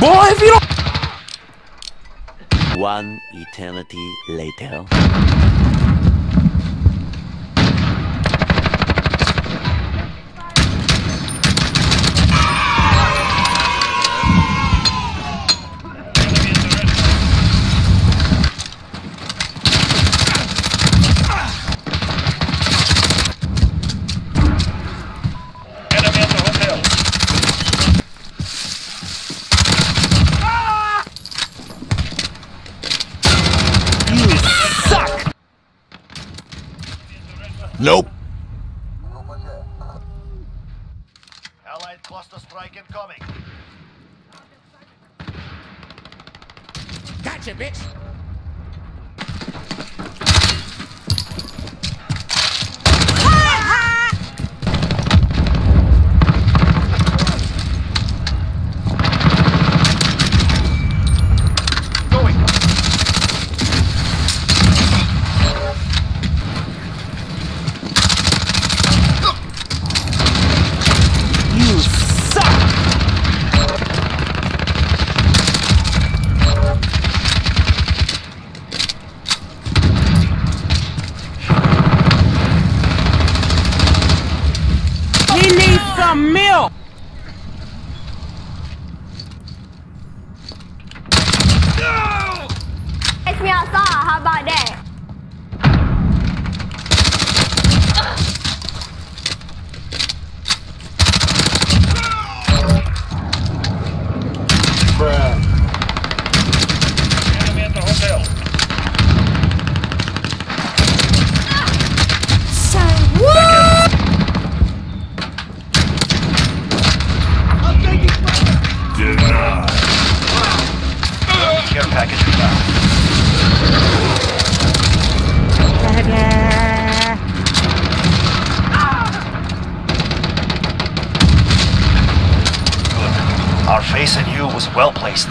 Boy, if you don't- One eternity later. Nope. Allied cluster strike incoming. Gotcha, bitch. How about that? Our face in you was well placed.